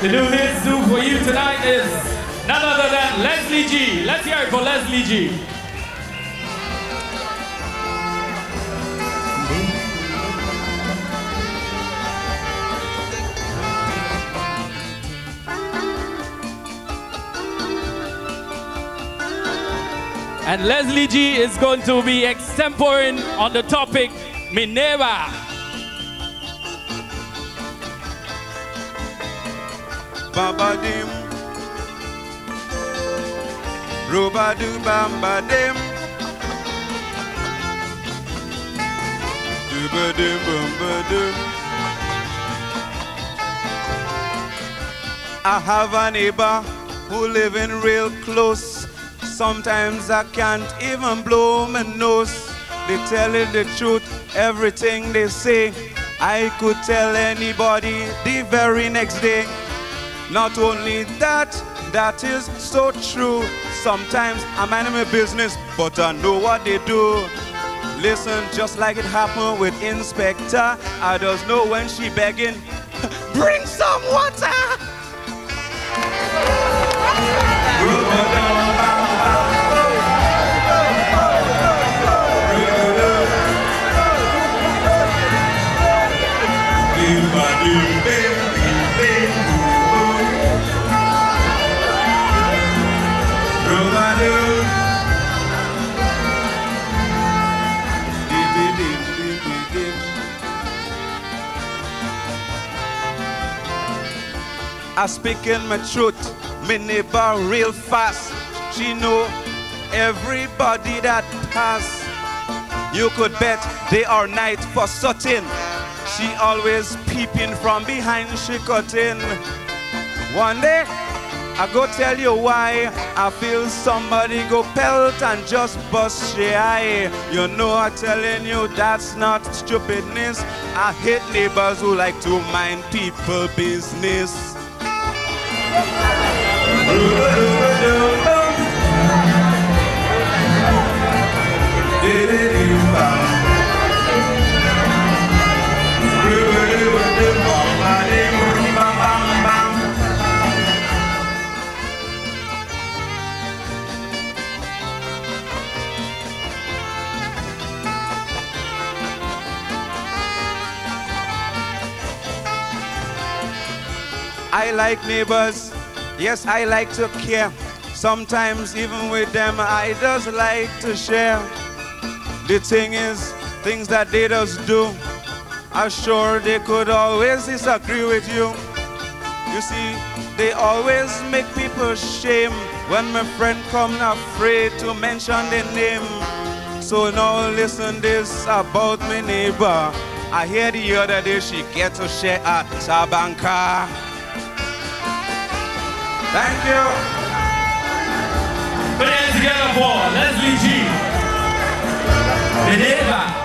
The new hits do for you tonight is none other than Leslie G. Let's hear it for Leslie G. And Leslie G is going to be extemporing on the topic Me Neighbor. Babadim. Rubadu bambadim. Dubadim bambadim. I have a neighbor who live in real close. Sometimes I can't even blow my nose. They tell it the truth, everything they say. I could tell anybody the very next day. Not only that, that is so true. Sometimes I mind my business, but I know what they do. Listen, just like it happened with Inspector, I just know when she begging, bring some water. I speaking my truth, me neighbor real fast. She know everybody that pass. You could bet day or night for certain. She always peeping from behind she cutting. One day, I go tell you why. I feel somebody go pelt and just bust your eye. You know I'm telling you that's not stupidness. I hate neighbors who like to mind people business. Ooh, do ooh, ooh. I like neighbors. Yes, I like to care. Sometimes even with them, I just like to share. The thing is, things that they just do, I'm sure they could always disagree with you. You see, they always make people shame when my friend come afraid to mention their name. So now listen this about my neighbor. I hear the other day she get to share a tabanka. Thank you. Put it together for Leslie G. Me Neighbor.